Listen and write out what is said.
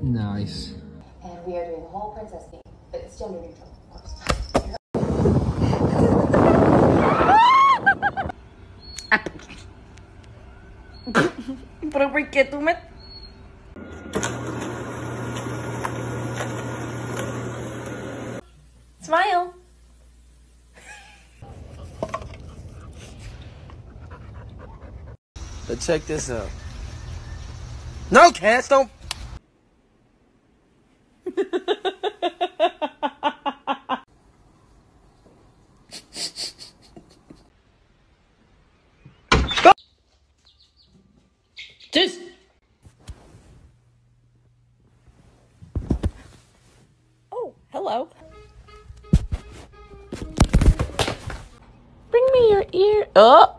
Nice. And we are doing the whole princess thing, but it's gender neutral, of course. Pero ¿por qué tú me... Smile. But check this out. No, Cass, don't. Just. Oh, hello. Bring me your ear. Oh.